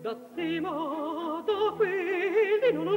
da te modo quelli non lo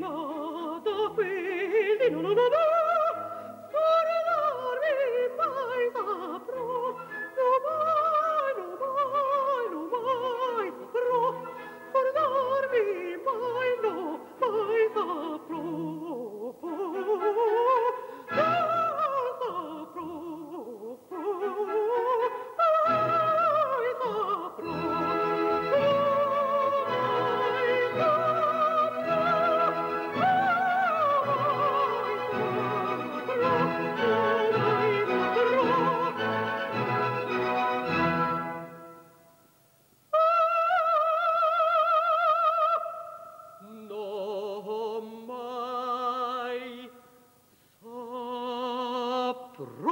prima da non ho nosso.